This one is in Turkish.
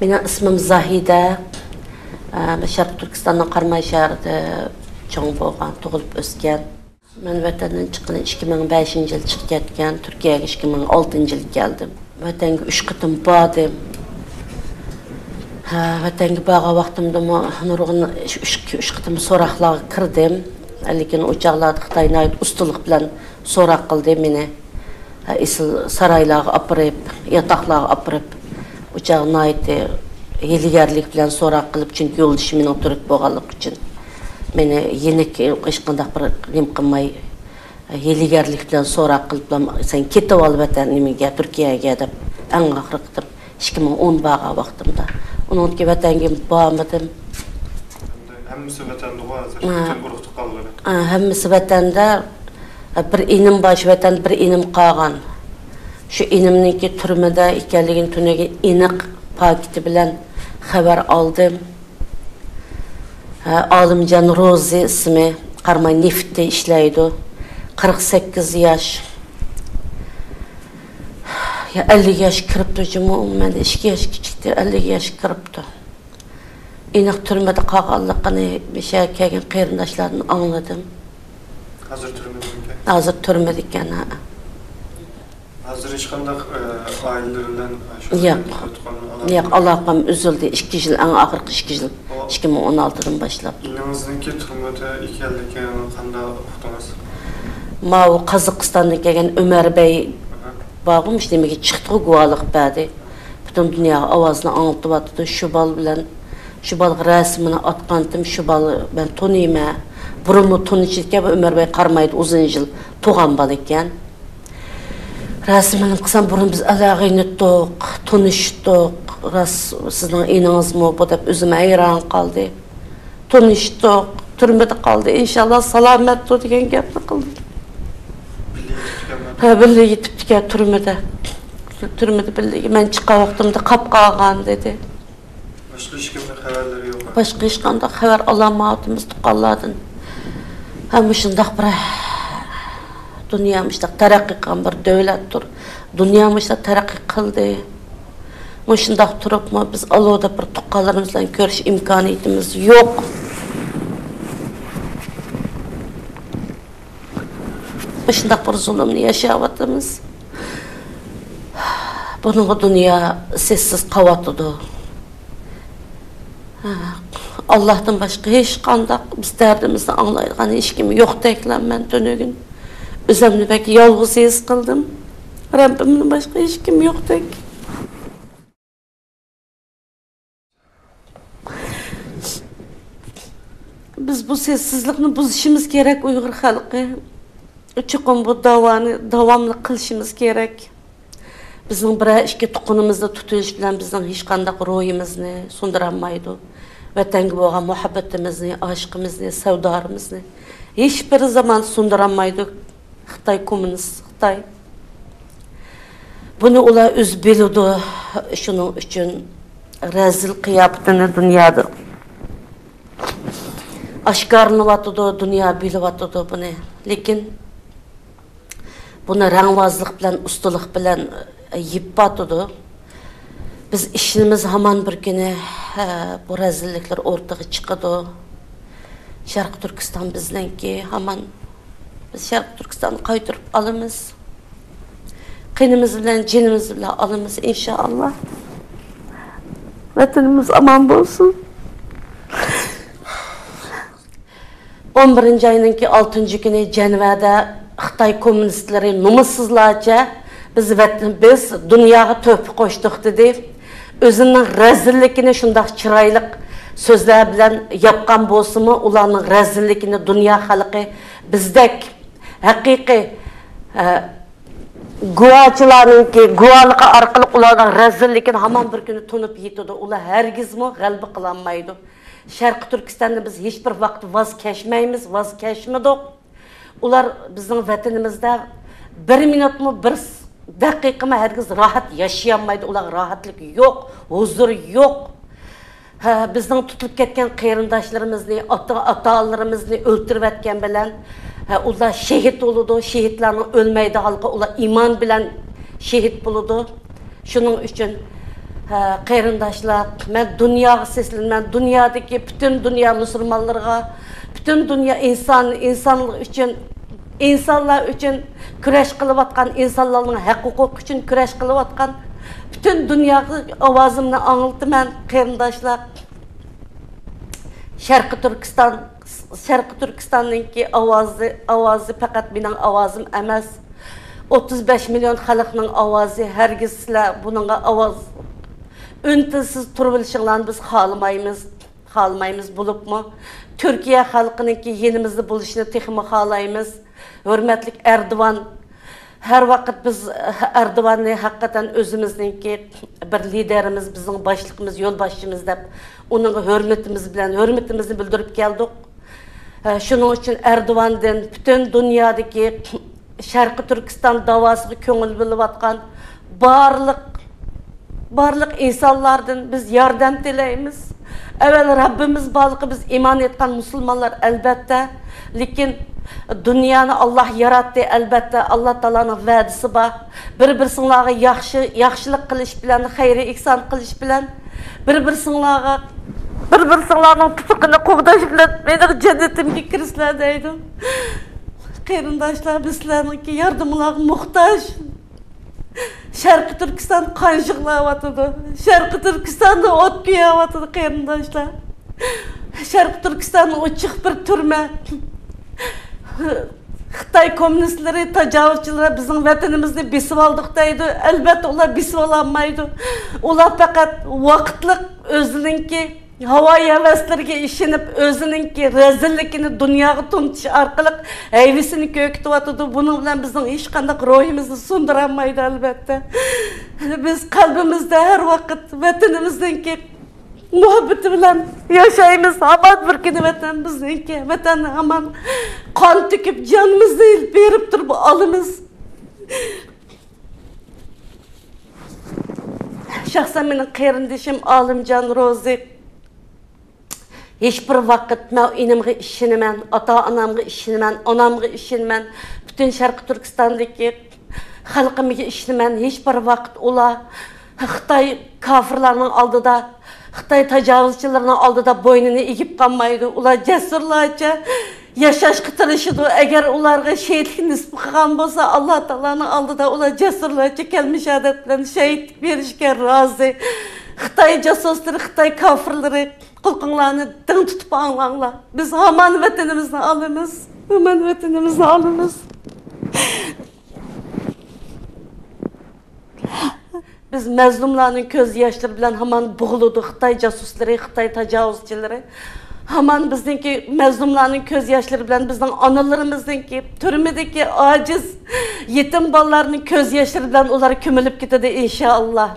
Менің ісімім Захида. Э, Шарп Түркістанның Қармай шәрді чоң болған, тұғылып өскен. Мен вәтәннен шыққан 2005 жыл шығып кеткен, Түркияға 2006 жыл келдім. Вәтәнге үш қытым бадым. Э, Вәтәнге баға вақтымды нұрғын үш қытым сорақлаға кірдім. Әлекен ұчағлады Қытайна айт ұстылық білен сорақ қылды мені. Э, Исіл сарайлағы апырып, ятақлағы апырып учагына айты элигерлик менен сурак кылып чүнки ул иши менен отурет болганлык үчүн мени энек эч кандай бир эме кылмай элигерлик менен сурак кылып сен кетип алып атат немеге деп эң акыркы эки миң он бага убактымда унун vatanda var, zaten vatanda bir inim. shu inimniki turmada ekanligini tunagan aniq pakiti bilan xabar oldim. Olimjon ro'zi ismi qarmay neftda ishlaydi. Qirq sakkiz yosh. Ya ellik yosh kiribdi umuman ikki yosh kichikda ellik yosh kiribdi. Iniq turmada qolganligini o'sha kelgan qarindoshlardan angladim hozir turmada ekan. Hozir turmada ekan Hazır heç qandaq ailələrindən şu Yox. tutqanını Yoq, aloqam üzüldü 2 yil, ən axırqı 2 yil 2016-dan başlap. İnіңizdіңki түрмөдө икәнлигин кандай уктуңуз? Ma o Qazaqistandan kelgan Ömer Bey bağımış demek ki çıktı guvalık bədi. Bütün dünya avazını anlatıp atdı. Şu bal bilen şu bal resmini atqandım. Şu balı ben tonuyum ha. Burunmu tonu çitken Ömer Bey qarmaydı uzun yıl tuğan bal eken. Resmini kısan burun biz alağını tuttuk, tanıştık. Ras sizin inanız mı bu da özüme hayran kaldı. Tanıştık, türmede kaldı. İnşallah salamet dur diyen gapni kıldı. Билли түшкәнмен. Ha birliğe gitip diken türmede. Türmede birliğe ben çıkan vaktimde kap kalgan dedi. Башка эч кимдин хабарлары жок. Başka hiç kanda haber alamadığımız tukalladın. Hem şundaq bir dünyamızda terakki kılan bir devlettir. Dünyamızda terakki kıldı. Muşundaq turup mu biz aloda bir tukallarımızla görüş imkaniyetimiz yok. Muşundaq bir zulümni yaşayavatımız. Bunun dünya sessiz kavatıdı. Allah'tan başka hiç kandak biz derdimizi anlayırgan hiç kimi yok teklen ben dönügün. Özümünü belki yalğız his kıldım. Rabbimden başka hiç kim yok tek. Biz bu sessizlikni buzishimiz kerak Uyg'ur xalqi. Chuqur bu davoni davomli qilishimiz kerak. Bizning bir ikki tuqunimizni tutilish bilan bizning hech qanday ruhimizni so'ndirolmaydi. Vatanga bo'lgan muhabbatimizni, aşkımızı, savdarimizni hech bir zaman so'ndirolmaydi Қытай коммунист Қытай. Бұны олар өз білуді шының үшін рәзіл қияптыны дүнияды. Ашқарынылатыды, дүния біліватыды бұны. Лекен бұны рәңвазлық білән, ұстылық білән еппатыды. Біз ішіміз хаман бір кені бұл рәзілдіклер ортаға шығады. Шарқ Түркістан біздің ке хаман biz sharq turkistonni qaytirib olamiz qinimiz bilan jinimiz bilan olamiz inshaalloh vatanimiz omon bo'lsin o'n birinchi oyninki oltinchi kuni janvada xitoy kommunistlari nomussizlarcha biz vatan biz dunyoga to'pi qo'shdiq dedi. O'zining razilligini shundoq chiroyli so'zlar bilan yopgan bo'lsinmi ularning razilligini dunyo xalqi bizdek hakiki e, guvaçılarınki guvalıqı arkalı ulanın rezillikini hamam bir günü tunup yitidi. Ular hergizmi g'alba qılanmaydı. Sharqi Turkistonda biz hech bir vaqt voz kechmaymiz, voz kechmadik. Ular bizning vatanimizda bir minutmi, bir daqiqami hargiz rohat yashayolmaydi. Ular rohatlik yo'q, huzur yo'q. Bizning tutilib ketgan qarindoshlarimizni, ota-otalarimizni o'ltirib atgan bilan ha, shahid bo'ladi. Shahidlarning o'lmaydi halqi ular iymon bilan shahid bo'ladi. Shuning uchun Ha, Qarindaşlar, mən dunyoga seslenmen, dunyodagi butun dunyo musulmonlarga, butun dunyo inson, insonlik uchun, insonlar uchun kurash qilayotgan, insonlarning haq huquq uchun kurash qilayotgan butun dunyoga ovozimni anglataman, qarindoshlar. Sharqi Turkiston, Şərqi Türkistanınki avazı, avazı fəqət mənim avazım emas. 35 milyon xalqın avazı hər giz sizlə bununla avaz üntilsiz turbilişinlan biz xalmayımız, xalmayımız bulubmu? Türkiyə xalqınınki yenimizdə buluşunu texmi xalayımız. Hörmətlik Erdoğan Hər vaxt biz Erdoğanı həqiqətən özümüzdənki bir liderimiz, bizim başlığımız, yol başçımız deyə onun hörmətimiz bilan hörmətimizi bildirib gəldik. Э, Шуның үшін Әрдуанден бүтін дүниядегі Шарқы Түркістан давасыға көңіл біліп атқан барлық барлық инсанлардан біз ярдәм тілейміз. Әвәл Раббimiz балықы біз иман еткен мұсылманлар әлбәттә, ләкин Дүнияны Аллах яратты, әлбәттә Алла Таланың вәдісі бар. Бір-бірсіңларға яхшы, яхшылық қылыш білән, хайры ихсан қылыш білән, бір-бірсіңларға tutuqini qo'g'dash bilan mening jannatimga kirsizlar deydi. Qarindoshlar bizlarniki yordamlarga muhtoj. Şarkı Türkistan qanşıqlayıvatıdı. Şarkı Türkistan'da ot kuyayıvatıdı qarindoshlar. Şarkı Türkistan'da uçuq bir türme. Xitay komünistleri, tacavuzçıları bizim vatanimizni besib aldık deydi. Elbette ular besib olamaydı. Ular fakat vaqtliq o'zininki havo havaslarga ishinib o'zininki rezilligini dunyoga tuntish orqali hayvisini ko'kityotidi buning bilan bizning hech qanday ruhimizni so'ndirolmaydi albatta biz qalbimizda har vaqt vatanimizniki muhabbati bilan yashaymiz hamon bir kuni vatan bizniki vatan hamon qon to'kib jonimizni berib turib olamiz shaxsan mening qarindishim olimjon ro'zi Hiç bir vakit ben inimge işinemen, ata anamga işinemen, onamga işinemen, bütün Şarkı Türkistan'daki halkımga işinemen, hiç bir vakit ola Xitay kafirlarının aldıda, Xitay tacavuzçılarının aldıda boynunu egip kalmaydı. Ular cesurlarca yaşashga tirishidi agar ularga shahidlik nisbi qilgan bo'lsa alloh taoloni oldida ular jasurlarcha kalmi shahodat bilan shahidlik berishga rozi xitoy jasuslari xitoy kofirlari qulqinglarni ding tutib anglanglar biz hamon vatanimizni olamiz hamon vatanimizni olamiz biz mazlumlarning ko'z yoshlari bilan hamon bug'ludi xitoy jasuslari xitoy tajovuzchilari hamon bizningki mazlumlarning ko'z yoshlari bilan bizning onalarimizningki turmadagi ojiz yetim bolalarning ko'z yoshlari bilan ular ko'milib ketadi inshaalloh